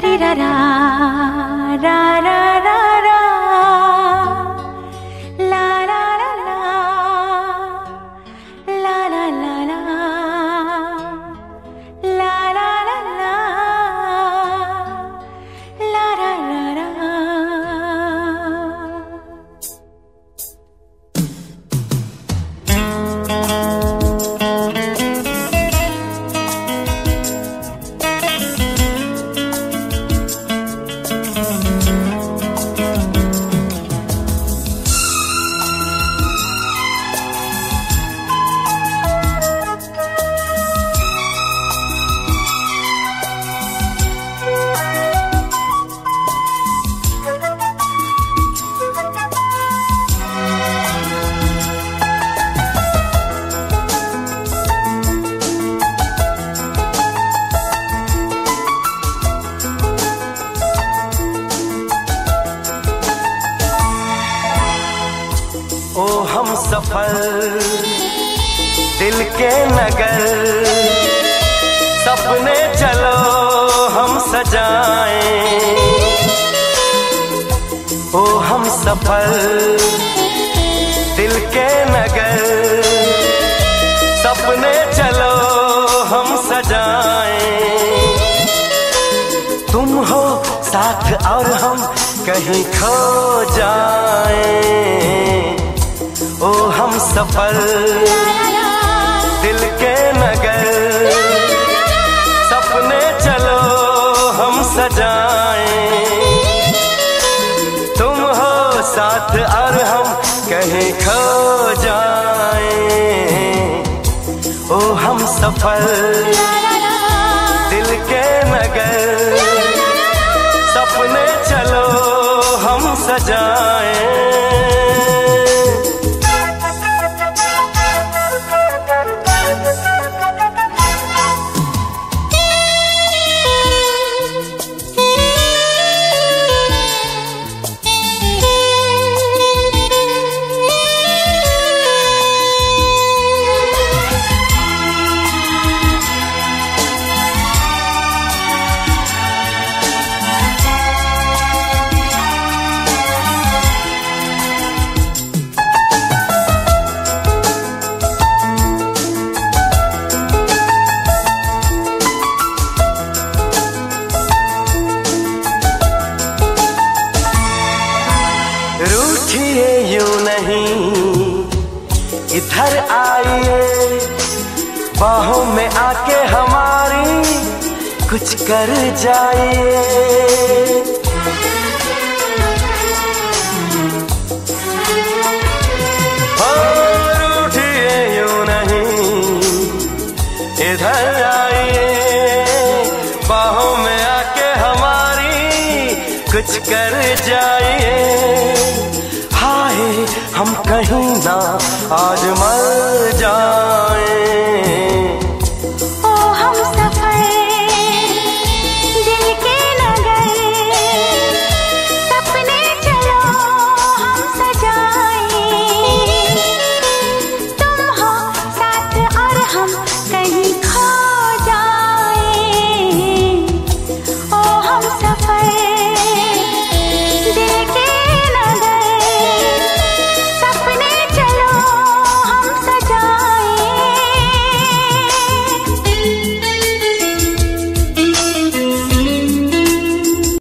ra ra ra ra सफ़र दिल के नगर। सपने चलो, हम सजाएँ। ओ, हम सफल। दिल के नगर। सपने चलो, हम सजाएँ। तुम हो साथ और हम कहीं खो जाएँ। ओ, हम सफ़र। दिल के नगर। सपने चलो, हम सजाएँ। तुम हो साथ और हम कहीं खो जाएँ। ओ, हम सफ़र। इधर आइए। बाहों में आके हमारी कुछ कर जाइए। इधर आइए। बाहों में आके हमारी कुछ कर जाइए। हम कहीं ना आजमा